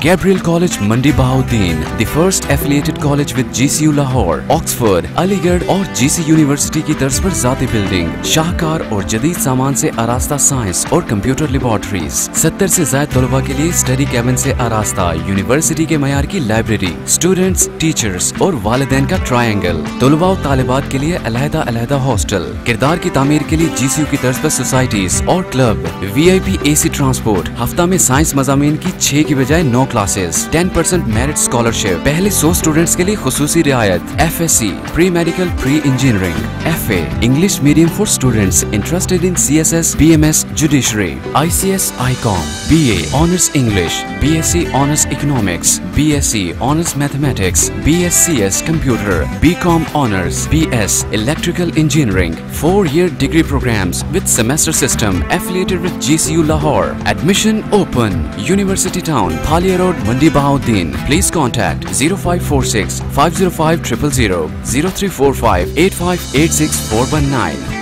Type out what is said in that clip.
Gabriel College Mandi Bahauddin, the first affiliated college with GCU Lahore, Oxford, Aligarh और GC university की तर्ज पर जाती बिल्डिंग शाहकार और जदीद सामान से आरास्ता साइंस और कंप्यूटर लेबोरेटरीज सत्तर से ज़्यादा तलबा के लिए स्टडी कैबिन से आरास्ता. यूनिवर्सिटी के मैार की लाइब्रेरी स्टूडेंट्स टीचर्स और वालदेन का ट्रायंगल तलबा और तालिबात के लिए अलहदा अलहदा हॉस्टल किरदार की तामीर के लिए जी सी यू की तर्ज पर सोसाइटीज और club V I P A C transport हफ़्ता में साइंस मजामी की छह की बजाय नौ classes ten percent merit scholarship पहले सौ स्टूडेंट्स के लिए खसूसी रियायत F S C pre medical pre engineering F A English medium for students interested in C S S B M S judiciary I C S I com B A honours English B S C honours economics B S C honours mathematics B S C S computer B com honours B S electrical engineering four year degree programs with semester system affiliated with GCU Lahore. Admission open. University Town, Road, Mandi Bahauddin. Please contact 0546 505 000 0345 8586 419.